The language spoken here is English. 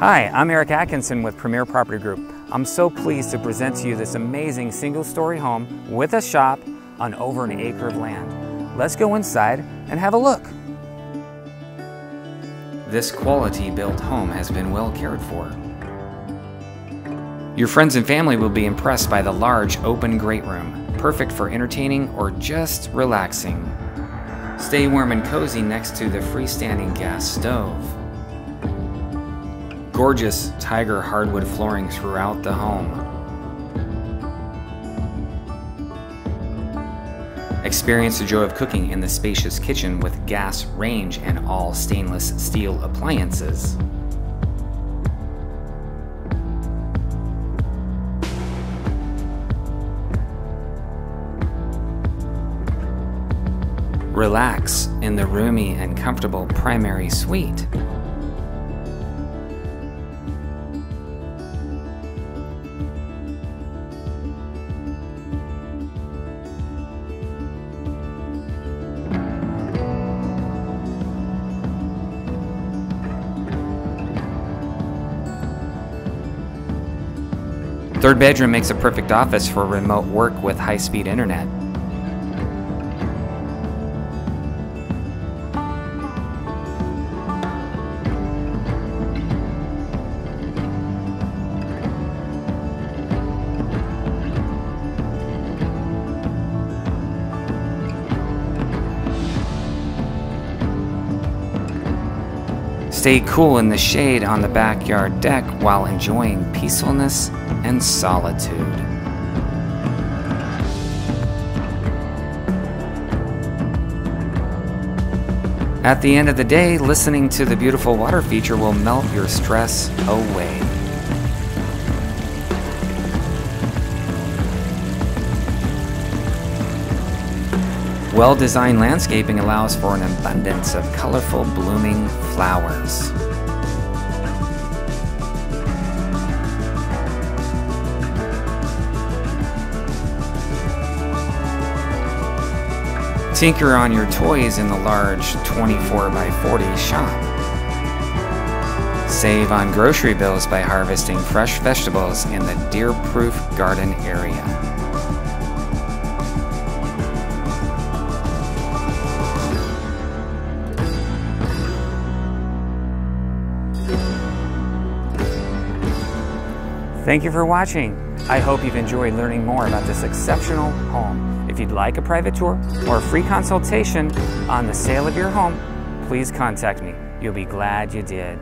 Hi, I'm Eric Atkinson with Premier Property Group. I'm so pleased to present to you this amazing single-story home with a shop on over an acre of land. Let's go inside and have a look. This quality built home has been well cared for. Your friends and family will be impressed by the large open great room, perfect for entertaining or just relaxing. Stay warm and cozy next to the freestanding gas stove. Gorgeous tiger hardwood flooring throughout the home. Experience the joy of cooking in the spacious kitchen with gas range and all stainless steel appliances. Relax in the roomy and comfortable primary suite. Third bedroom makes a perfect office for remote work with high-speed internet. Stay cool in the shade on the backyard deck while enjoying peacefulness and solitude. At the end of the day, listening to the beautiful water feature will melt your stress away. Well designed landscaping allows for an abundance of colorful blooming flowers. Tinker on your toys in the large 24 by 40 shop. Save on grocery bills by harvesting fresh vegetables in the deer-proof garden area. Thank you for watching. I hope you've enjoyed learning more about this exceptional home. If you'd like a private tour or a free consultation on the sale of your home, please contact me. You'll be glad you did.